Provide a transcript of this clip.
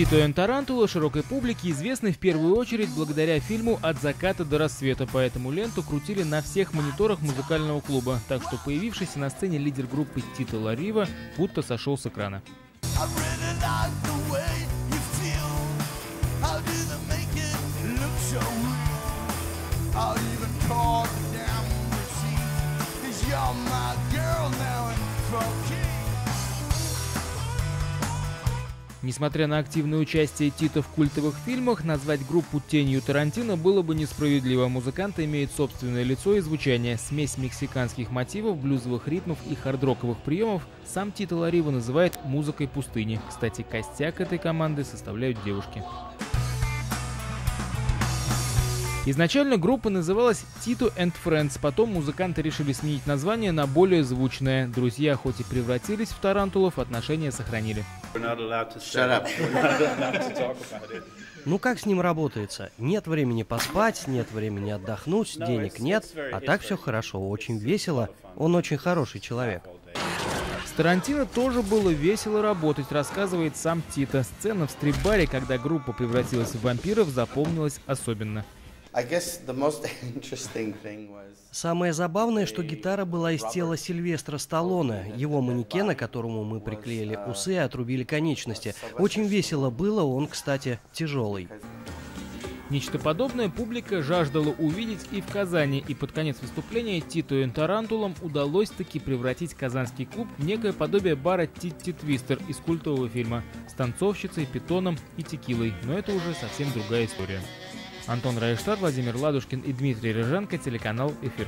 Тито и Тарантула широкой публике известны в первую очередь благодаря фильму «От заката до рассвета», поэтому ленту крутили на всех мониторах музыкального клуба, так что появившийся на сцене лидер группы Тито Ларива будто сошел с экрана. Call the damn receipt Cause you're my girl now and croquet Несмотря на активное участие Тита в культовых фильмах, назвать группу тенью Тарантино было бы несправедливо. Музыкант имеет собственное лицо и звучание, смесь мексиканских мотивов, блюзовых ритмов и хардроковых приемов сам Тита Ларива называет музыкой пустыни. Кстати, костяк этой команды составляют девушки. Изначально группа называлась Tito and Friends, потом музыканты решили сменить название на более звучное. Друзья хоть и превратились в тарантулов, отношения сохранили. Ну как с ним работается? Нет времени поспать, нет времени отдохнуть, денег нет, а так все хорошо, очень весело. Он очень хороший человек. С Тарантино тоже было весело работать, рассказывает сам Тита. Сцена в стрип-баре, когда группа превратилась в вампиров, запомнилась особенно. Самое забавное, что гитара была из тела Сильвестра Сталлоне, его манекена, которому мы приклеили усы и отрубили конечности. Очень весело было, он, кстати, тяжелый. Нечто подобное публика жаждала увидеть и в Казани, и под конец выступления Титу и Тарантулам удалось таки превратить казанский клуб в некое подобие бара Титти Твистер из культового фильма с танцовщицей, питоном и текилой, но это уже совсем другая история. Антон Райштадт, Владимир Ладушкин и Дмитрий Рыженко, телеканал «Эфир».